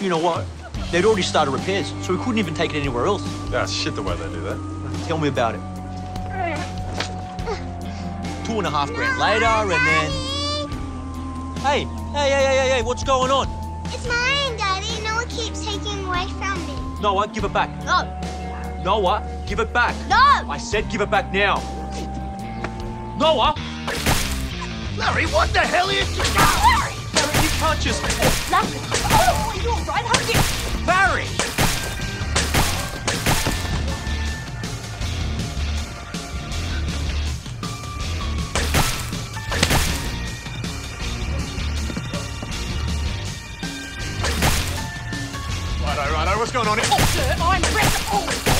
You know what? They'd already started repairs, so we couldn't even take it anywhere else. That's shit the way they do that. Tell me about it. Two and a half grand later, and then. Hey, hey, hey, hey, hey, hey, what's going on? It's mine, Daddy. Noah keeps taking away from me. Noah, give it back. No. Noah, give it back. No. I said give it back now. Noah! Larry, what the hell are going on here? Oh, sir, I'm Brett. Oh,